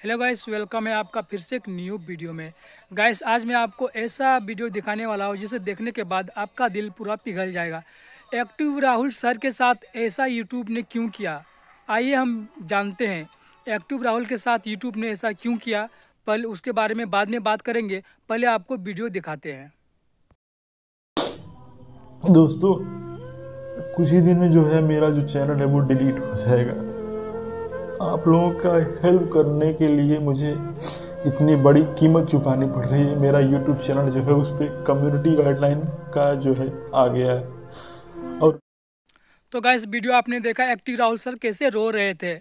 Hello guys welcome है आपका फिर से एक न्यू वीडियो में। गाइस आज मैं आपको ऐसा वीडियो दिखाने वाला हूँ जिसे देखने के बाद आपका दिल पूरा पिघल जाएगा। एक्टिव राहुल सर के साथ ऐसा यूट्यूब ने क्यों किया? आइए हम जानते हैं। एक्टिव राहुल के साथ यूट्यूब ने ऐसा क्यों किया? पहले उसके बारे में बाद में बात करेंगे। पहले आपको वीडियो दिखाते हैं। दोस्तों, कुछ ही दिन में जो है मेरा जो चैनल है वो डिलीट हो जाएगा। आप लोगों का हेल्प करने के लिए मुझे इतनी बड़ी कीमत चुकानी पड़ रही है। मेरा यूट्यूब चैनल जो है उस पर कम्युनिटी गाइडलाइन का जो है आ गया है। और तो गाइस वीडियो आपने देखा एक्टिव राहुल सर कैसे रो रहे थे?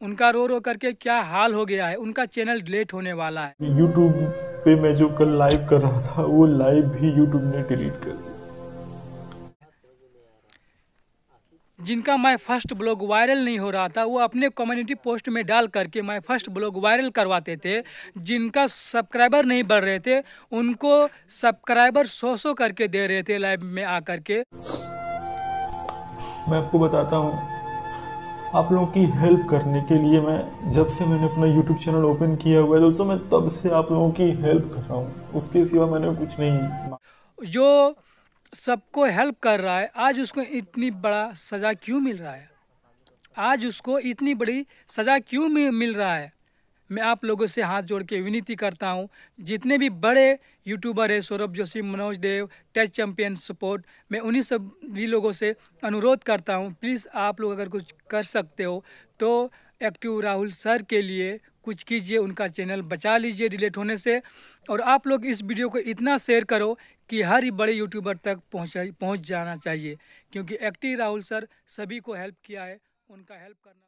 उनका रो रो करके क्या हाल हो गया है? उनका चैनल डिलीट होने वाला है। यूट्यूब पे मैं जो कल लाइव कर रहा था वो लाइव भी यूट्यूब ने डिलीट कर दिया। जिनका माय फ़र्स्ट ब्लॉग वायरल नहीं हो रहा था वो अपने कम्युनिटी पोस्ट में डाल करके माय फ़र्स्ट ब्लॉग वायरल करवाते थे। जिनका सब्सक्राइबर नहीं बढ़ रहे थे उनको सब्सक्राइबर सौ सौ करके दे रहे थे लाइव में आकर के। मैं आपको बताता हूँ आप लोगों की हेल्प करने के लिए मैं जब से मैंने अपना यूट्यूब चैनल ओपन किया हुआ है दोस्तों मैं तब से आप लोगों की हेल्प कर रहा हूँ। उसके सिवा मैंने कुछ नहीं। जो सबको हेल्प कर रहा है। आज उसको इतनी बड़ा सज़ा क्यों मिल रहा है? आज उसको इतनी बड़ी सज़ा क्यों मिल रहा है? मैं आप लोगों से हाथ जोड़ के विनती करता हूँ, जितने भी बड़े यूट्यूबर है, Saurabh Joshi, Manoj Dev test champion support मैं उन्हीं सब भी लोगों से अनुरोध करता हूँ प्लीज़ आप लोग अगर कुछ कर सकते हो तो एक्टिव राहुल सर के लिए कुछ कीजिए, उनका चैनल बचा लीजिए डिलीट होने से। और आप लोग इस वीडियो को इतना शेयर करो कि हर बड़े यूट्यूबर तक पहुँच पहुँच जाना चाहिए। क्योंकि एक्टिव राहुल सर सभी को हेल्प किया है, उनका हेल्प करना।